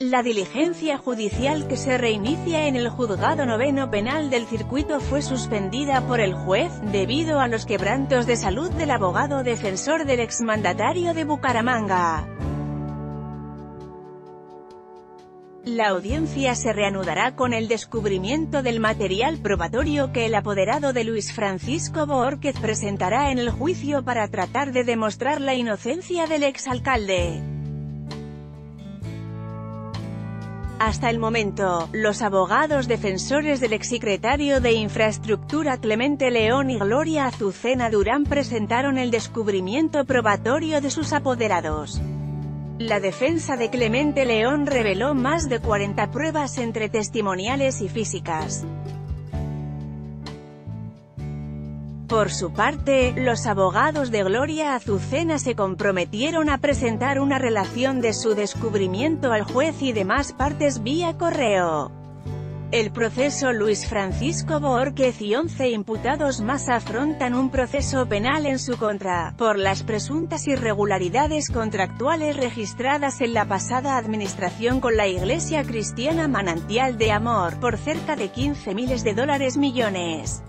La diligencia judicial que se reinicia en el Juzgado Noveno Penal del Circuito fue suspendida por el juez, debido a los quebrantos de salud del abogado defensor del exmandatario de Bucaramanga. La audiencia se reanudará con el descubrimiento del material probatorio que el apoderado de Luis Francisco Borquez presentará en el juicio para tratar de demostrar la inocencia del exalcalde. Hasta el momento, los abogados defensores del exsecretario de Infraestructura Clemente León y Gloria Azucena Durán presentaron el descubrimiento probatorio de sus apoderados. La defensa de Clemente León reveló más de 40 pruebas entre testimoniales y físicas. Por su parte, los abogados de Gloria Azucena se comprometieron a presentar una relación de su descubrimiento al juez y demás partes vía correo. El proceso Luis Francisco Borquez y 11 imputados más afrontan un proceso penal en su contra, por las presuntas irregularidades contractuales registradas en la pasada administración con la Iglesia Cristiana Manantial de Amor, por cerca de 15 miles de dólares millones.